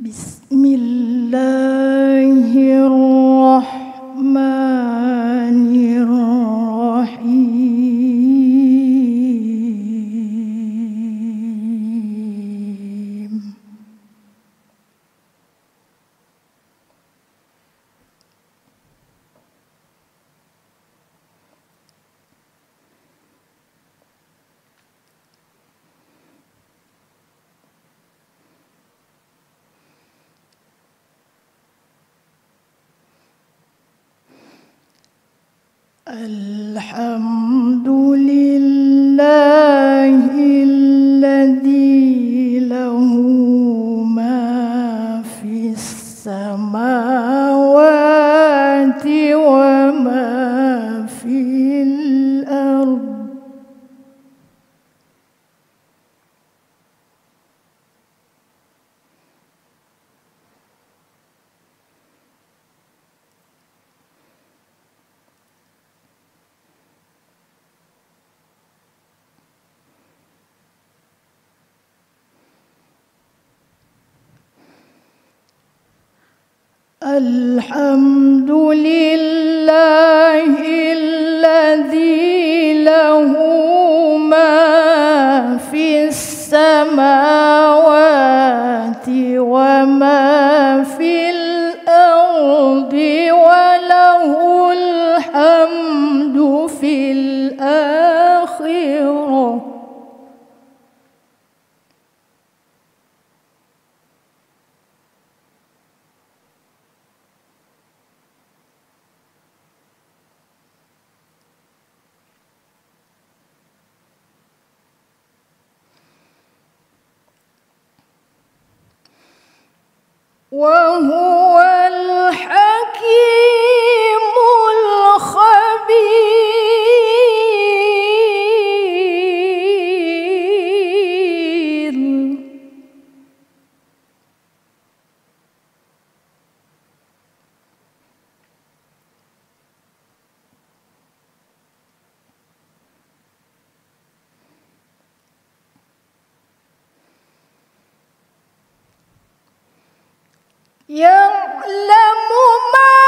بسم الله. الحمد لله الحمد لله. وهو يعلم ما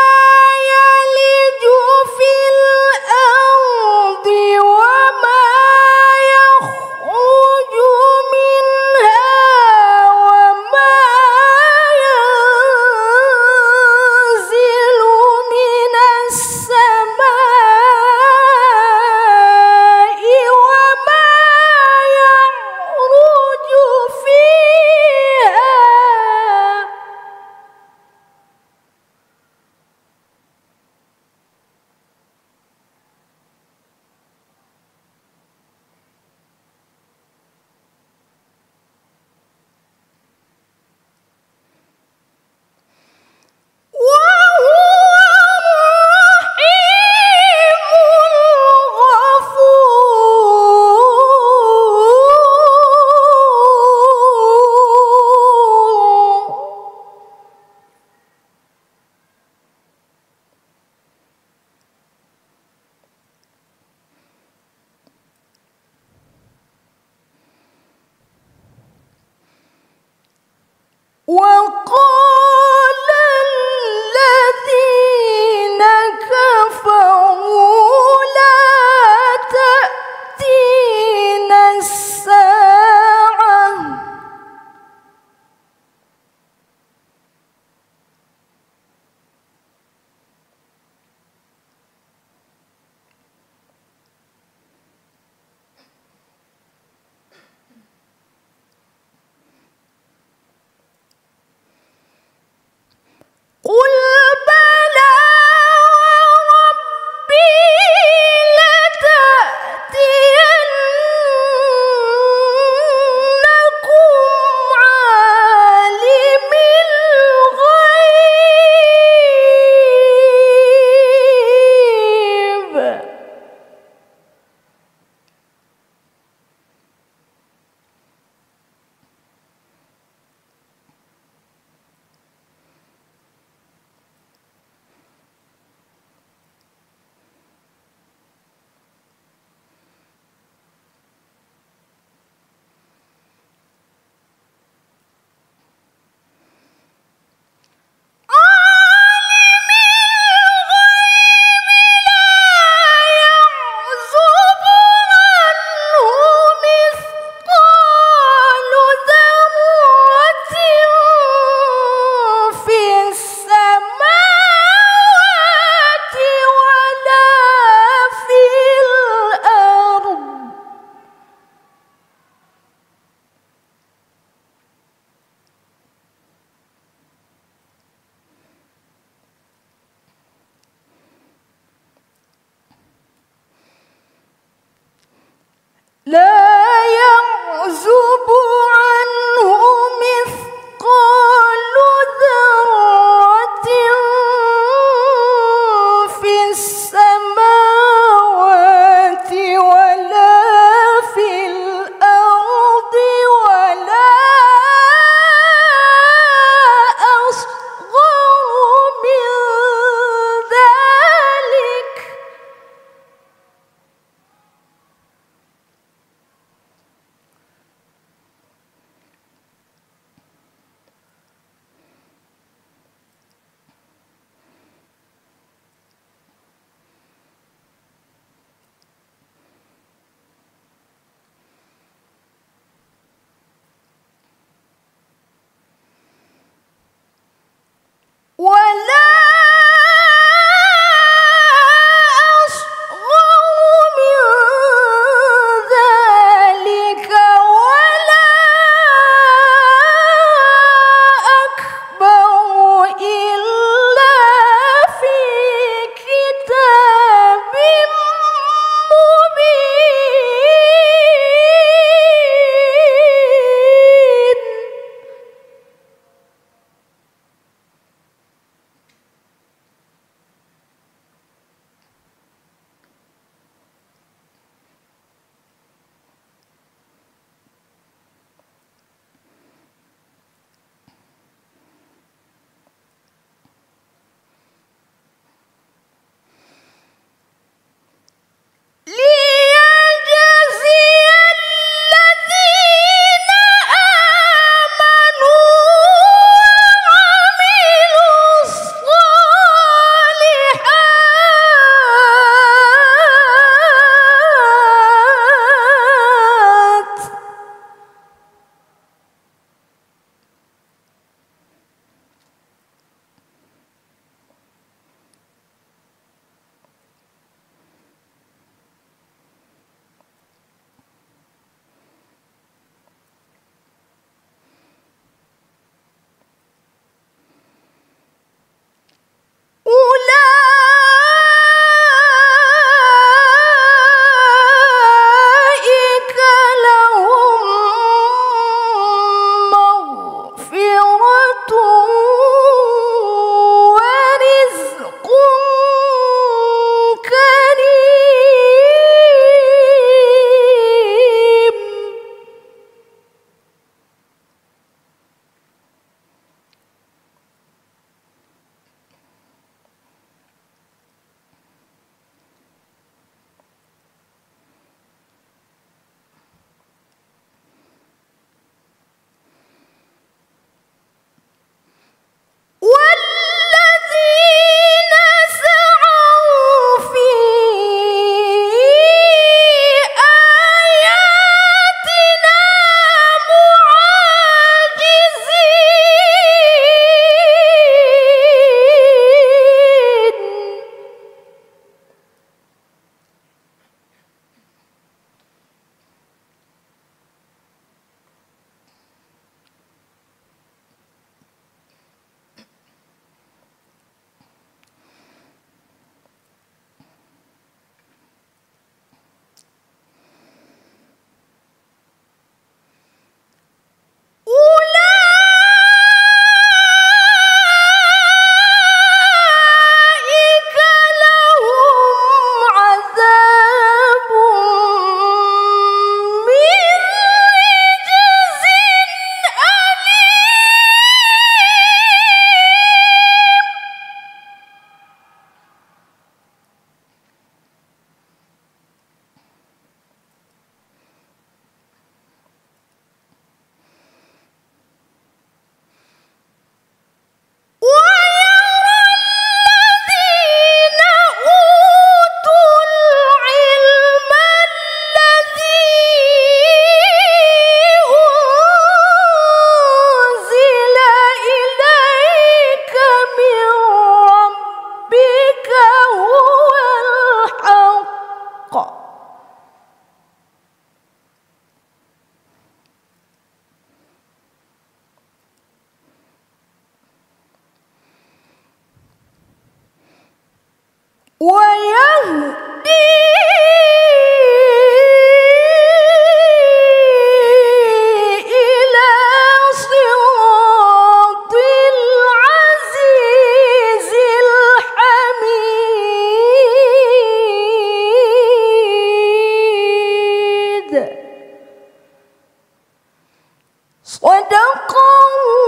I don't Swedenkong!